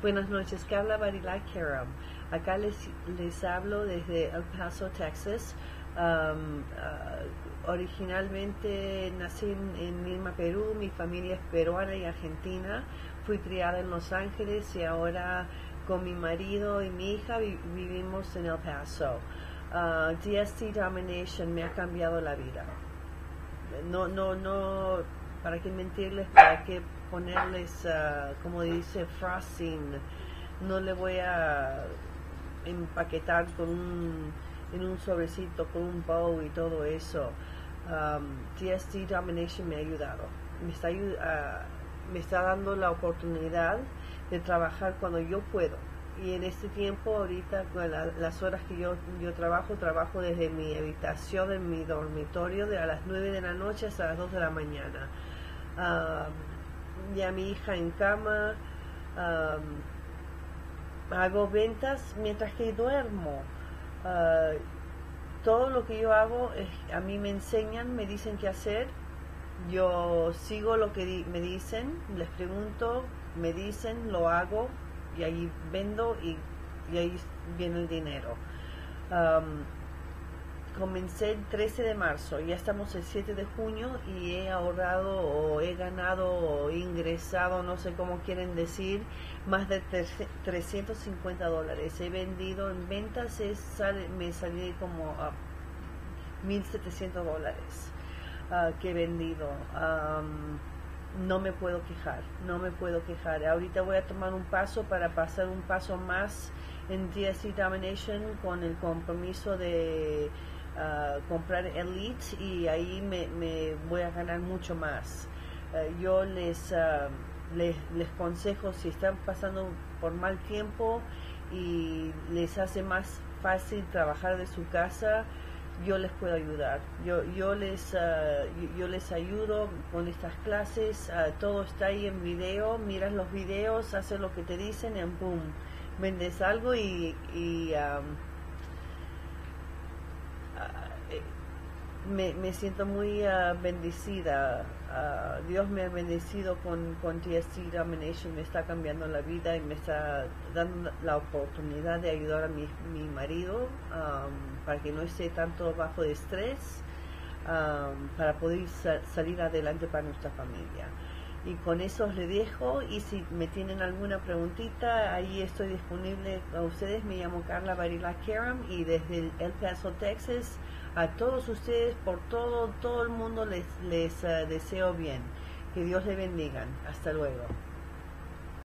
Buenas noches, que habla Barila Karam. Acá les, les hablo desde El Paso, Texas. Um, uh, originalmente nací en, en, Lima, Perú, mi familia es peruana y argentina. Fui criada en Los Ángeles y ahora con mi marido y mi hija vi, vivimos en El Paso. Uh, DST Domination me ha cambiado la vida. No, no, no, para qué mentirles, para qué ponerles, uh, como dice, frosting. No le voy a empaquetar con un, en un sobrecito, con un bow y todo eso. Um, Domination me ha ayudado. Me está, uh, me está dando la oportunidad de trabajar cuando yo puedo. Y en este tiempo, ahorita, las horas que yo, yo trabajo, trabajo desde mi habitación, en mi dormitorio, de a las 9 de la noche hasta las 2 de la mañana. Um, ya mi hija en cama, hago ventas mientras que duermo. Uh, todo lo que yo hago, es, a mí me enseñan, me dicen qué hacer, yo sigo lo que di me dicen, les pregunto, me dicen, lo hago y ahí vendo y, y ahí viene el dinero. Um, comencé el 13 de marzo, ya estamos el 7 de junio y he ahorrado o he ganado o ingresado, no sé cómo quieren decir, más de 350 dólares. He vendido en ventas, me salí como a 1.700 dólares uh, que he vendido. No me puedo quejar, no me puedo quejar. Ahorita voy a tomar un paso para pasar un paso más en DSC Domination con el compromiso de uh, comprar Elite y ahí me, me, voy a ganar mucho más. Uh, yo les, uh, les, les consejo si están pasando por mal tiempo y les hace más fácil trabajar de su casa, yo les puedo ayudar. Yo, yo, les, uh, yo, les ayudo con estas clases. Uh, todo está ahí en video. Miras los videos, haces lo que te dicen y boom, vendes algo y, y um, me, me, siento muy bendecida. Dios me ha bendecido con, con TSC Domination, me está cambiando la vida y me está dando la oportunidad de ayudar a mi, mi marido. Um, para que no esté tanto bajo de estrés, um, para poder sa salir adelante para nuestra familia. Y con eso le dejo y si me tienen alguna preguntita, ahí estoy disponible a ustedes. Me llamo Carla Barila Karam y desde El Paso, Texas, a todos ustedes, por todo, todo el mundo les, les uh, deseo bien. Que Dios les bendiga. Hasta luego.